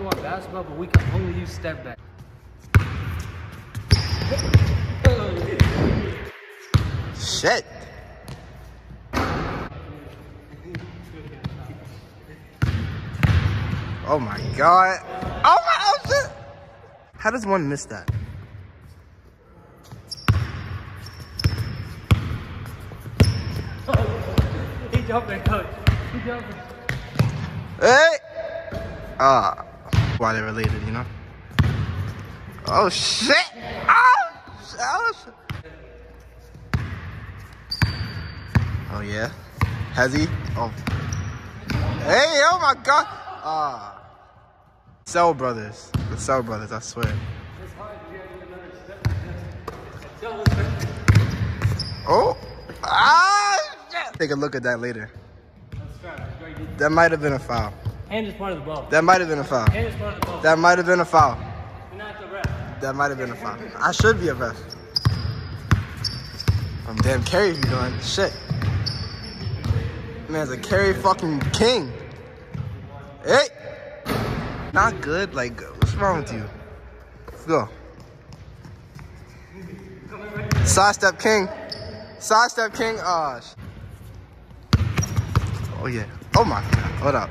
you want basketball, but we can only use step back. Shit. Oh my god. Oh my oh shit. How does one miss that? He jumped jumping, coach. He jumping. Hey! Ah, why they related, you know? Oh shit! Oh, oh, shit. oh yeah. Has he? Oh. Hey! Oh my god! Ah. Cell Brothers. The Cell Brothers, I swear. Oh! Ah! Take a look at that later. That might have been a foul. Hand is part of the ball. That might have been a foul. Part of the ball. That might have been a foul. You're not the ref. That might have been a foul. I should be a ref. I'm damn carry you doing shit. Man's a carry fucking king. Hey! Not good. Like, what's wrong with you? Let's go. Sidestep king. Sidestep king. Oh, sh- oh yeah. Oh my god. Hold up.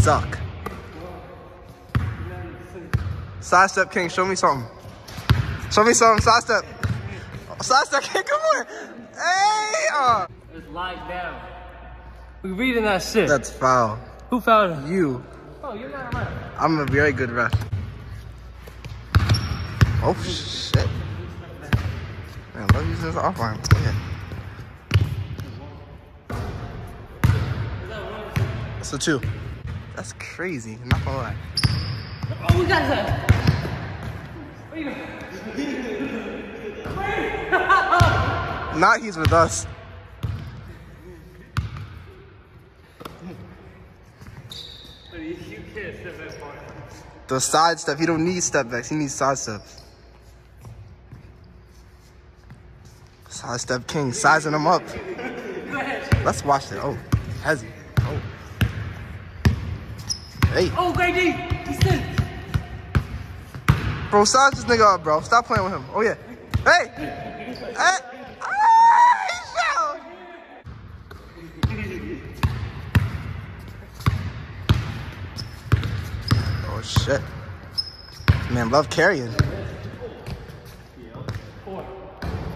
Suck. Sidestep king, show me something. Show me something, sidestep. Sidestep king, come on. Hey! Uh. Just lie down. We reading that shit. That's foul. Who fouled him? You. Oh, you're not a ref. I'm a very good ref. Oh shit. Man, love using this offline. Yeah. That's a two. That's crazy. Not gonna lie. Oh, we got that. Not he's with us. You can't step that far. The side step. He don't need step backs. He needs side steps. Side step king, sizing him up. Let's watch it. Oh, has he? Hey, Oh, great D. He's in. bro, size this nigga up, bro. Stop playing with him. Oh yeah. Hey. Hey. Ah. Oh shit. Man, love carrying.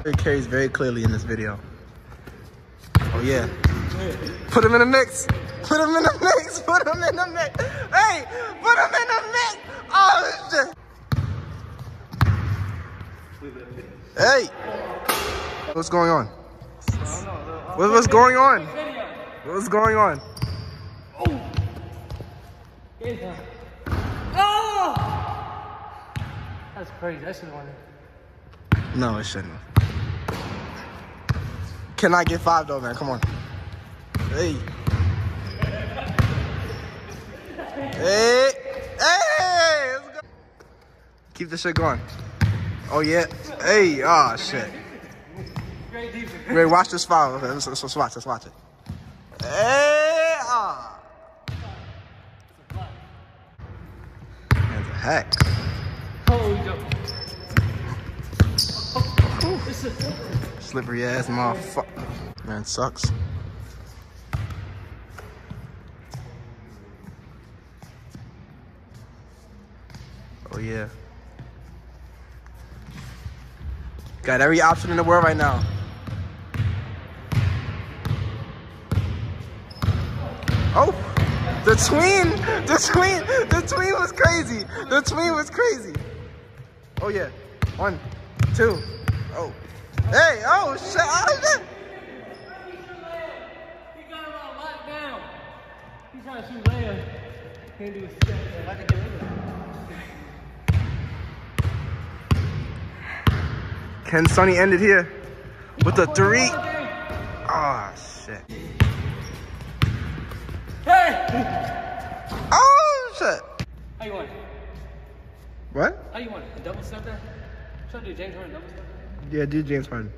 He carries very clearly in this video. Oh yeah. Put him in the mix. Put him in the mix. Put him in the mix. Hey, put him in the mix. Oh shit. Hey. What's going on? What, what's going on? What's going on? Oh! That's crazy. That should have won it. No, it shouldn't. Can I get five though, man? Come on. Hey. Hey. Hey. Let's go. Keep the shit going. Oh yeah. Hey. Oh shit. Great defense. Wait, watch this foul. Let's, let's, let's watch. Let's watch it. Hey. Ah. Man's a hack. Oh. Oh, this Slippery ass motherfucker. Man, sucks. Yeah. Got every option in the world right now. Oh, the tween, the tween, the tween was crazy. The tween was crazy. Oh yeah, one, two, oh, hey, oh shit, shit. He got him on lockdown. He's trying to shoot layup. Can't do a step. Of. Can Sunny ended here with a three? Ah, shit. Hey! Oh shit. How you want it? What? How you want it? A double step there? Try to do James Harden double step. Yeah, do James Harden.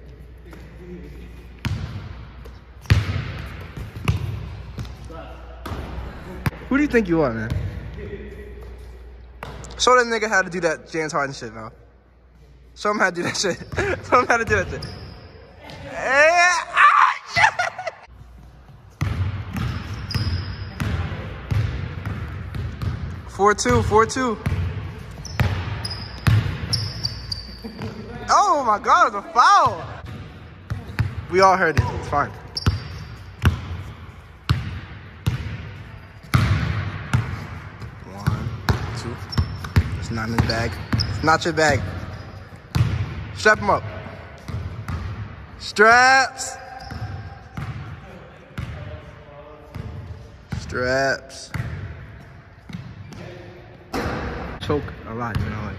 Who do you think you are, man? Show that nigga how to do that James Harden shit, man. Show him how to do that shit. Show him how to do that shit. Hey, ah, shit. Four two, four two. Oh my god, it was a foul. We all heard it. It's fine. One, two. It's not in his bag. It's not your bag. Strap him up. Straps. Straps. Choke a lot, you know, like.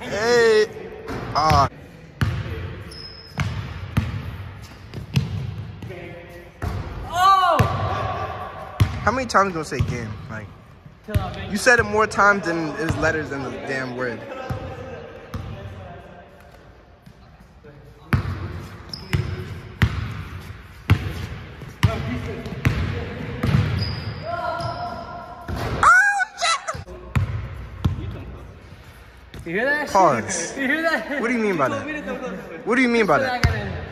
Hey. Ah. Oh! How many times you gonna say game? Like, you said it more times than is letters in the damn word. You hear that? Pause. You hear that? What do you mean by that? me to don't go this way. What do you mean by that?